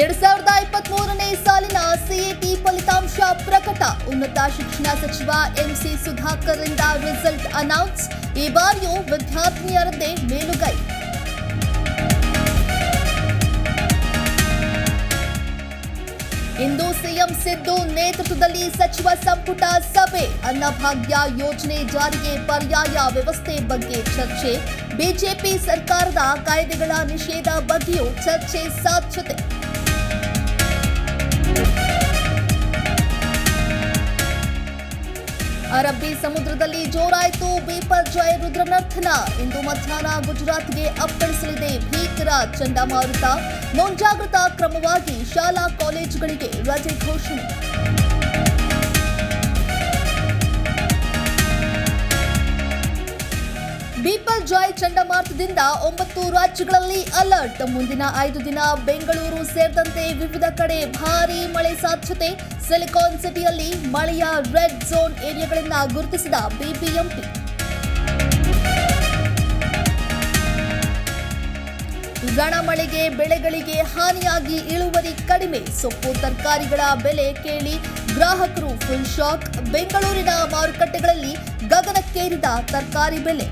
ಎರಡ್ ಸಾವಿರದ ಇಪ್ಪತ್ತ್ ಮೂರನೇ ಸಾಲಿನ ಸಿಇಟಿ ಫಲಿತಾಂಶ ಪ್ರಕಟ ಉನ್ನತ ಶಿಕ್ಷಣ ಸಚಿವ ಎಂಸಿ ಸುಧಾಕರ್ ರಿಂದ ರಿಸಲ್ಟ್ ಅನೌನ್ಸ್ ಈ ಬಾರಿಯೂ ವಿದ್ಯಾರ್ಥಿನಿಯರದ್ದೇ ಮೇಲುಗೈ ಇಂದು ಸಿಎಂ ಸಿದ್ದು ನೇತೃತ್ವದಲ್ಲಿ ಸಚಿವ ಸಂಪುಟ ಸಭೆ ಅನ್ನಭಾಗ್ಯ ಯೋಜನೆ ಜಾರಿಗೆ ಪರ್ಯಾಯ ವ್ಯವಸ್ಥೆ ಬಗ್ಗೆ ಚರ್ಚೆ ಬಿಜೆಪಿ ಸರ್ಕಾರದ ಕಾಯ್ದೆಗಳ ನಿಷೇಧ ಬಗ್ಗೆಯೂ ಚರ್ಚೆ ಸಾಧ್ಯತೆ ಅರಬ್ಬಿ ಸಮುದ್ರದಲ್ಲಿ ಜೋರಾಯಿತು ಬಿಪರ್ಜಾಯ್ ರುದ್ರನರ್ಥನ ಇಂದು ಮಧ್ಯಾಹ್ನ ಗುಜರಾತ್ಗೆ ಅಪ್ಪಳಿಸಲಿದೆ ಭೀಕರ ಚಂಡಮಾರುತ ಮುಂಜಾಗ್ರತಾ ಕ್ರಮವಾಗಿ ಶಾಲಾ ಕಾಲೇಜುಗಳಿಗೆ ರಜೆ ಘೋಷಣೆ ಬೀಪಲ್ ಜಾಯ್ ಚಂಡಮಾರುತದಿಂದ ಒಂಬತ್ತು ರಾಜ್ಯಗಳಲ್ಲಿ ಅಲರ್ಟ್. ಮುಂದಿನ ಐದು ದಿನ ಬೆಂಗಳೂರು ಸೇರಿದಂತೆ ವಿವಿಧ ಕಡೆ ಭಾರಿ ಮಳೆ ಸಾಧ್ಯತೆ. ಸಿಲಿಕಾನ್ ಸಿಟಿಯಲ್ಲಿ ಮಳೆಯ ರೆಡ್ ಝೋನ್ ಏರಿಯಾಗಳಿಂದ ಗುರುತಿಸಿದ ಬಿಬಿಎಂಪಿ. ಮಳೆಗೆ ಬೆಳೆಗಳಿಗೆ ಹಾನಿಯಾಗಿ ಇಳುವರಿ ಕಡಿಮೆ. ಸೊಪ್ಪು ತರಕಾರಿಗಳ ಬೆಲೆ ಕೇಳಿ ಗ್ರಾಹಕರು ಫುಲ್ ಶಾಕ್. ಬೆಂಗಳೂರಿನ ಮಾರುಕಟ್ಟೆಗಳಲ್ಲಿ ಗಗನಕ್ಕೇರಿದ ತರಕಾರಿ ಬೆಲೆ.